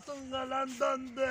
lasın galandandı.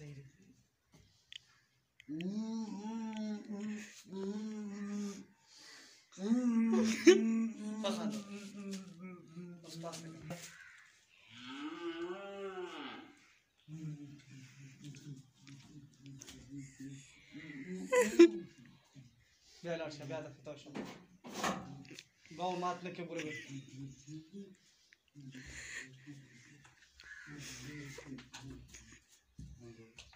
say to gel Thank you. Mm-hmm.